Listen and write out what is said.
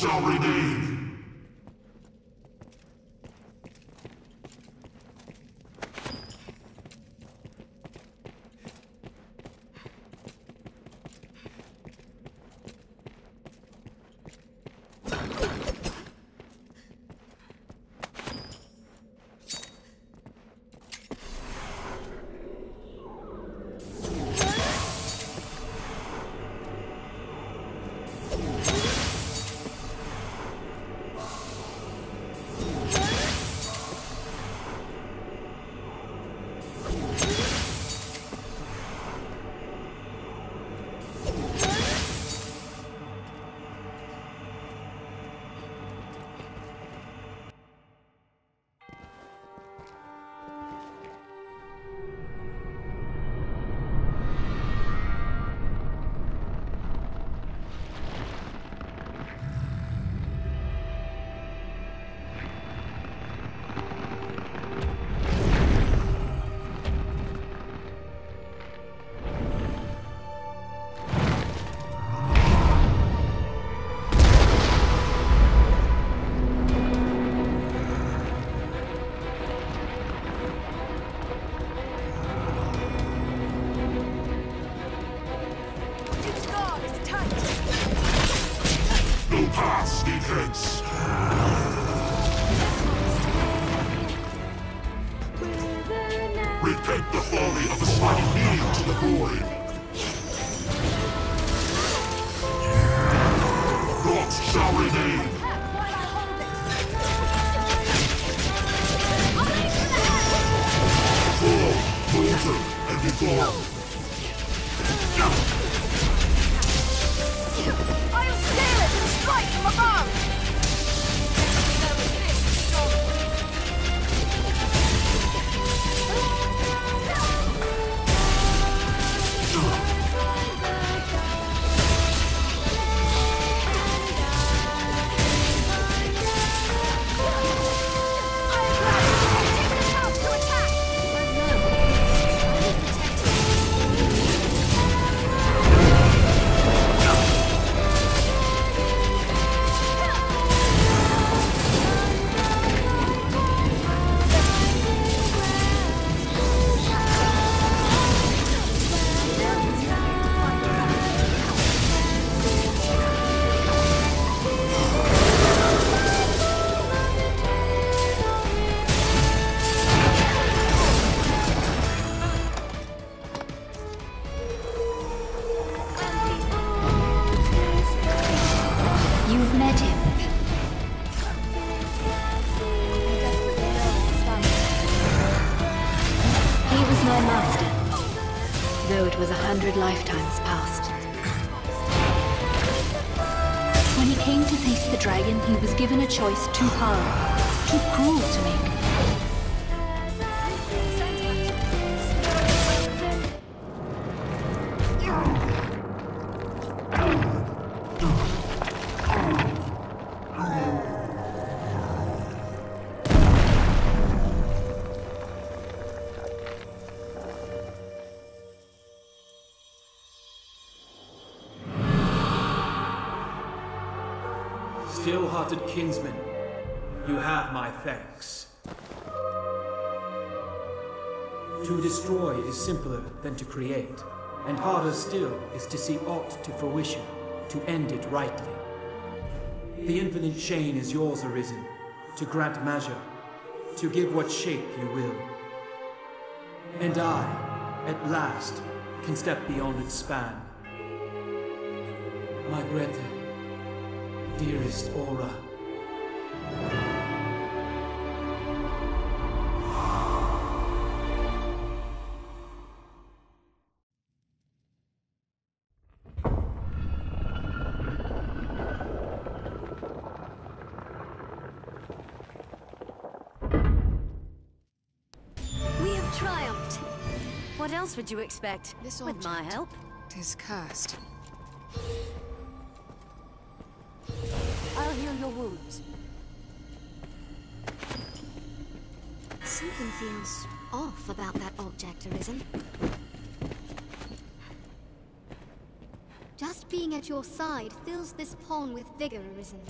shall remain. Tight. No paths need hence. Repent the folly of assigning meaning to the void. Naught shall remain. Fall, molten, and be You've met him. He was my master, though it was a hundred lifetimes past. When he came to face the dragon, he was given a choice too hard, too cruel Still-hearted kinsman, you have my thanks. To destroy is simpler than to create, and harder still is to see aught to fruition, to end it rightly. The infinite chain is yours arisen, to grant measure, to give what shape you will. And I, at last, can step beyond its span. My Greta, dearest Aura. We have triumphed. What else would you expect? This With my help? is cursed. I'll heal your wounds. Something feels off about that object, Arisen. Just being at your side fills this pawn with vigor, Arisen.